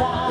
Wow.